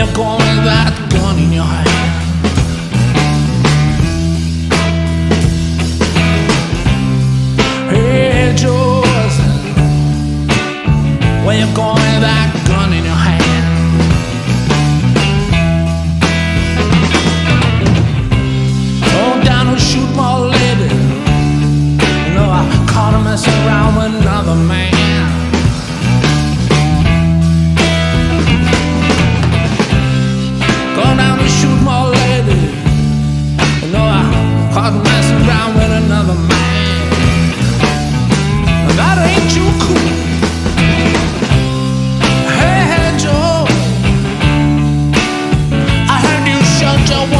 I'm calling back. don't want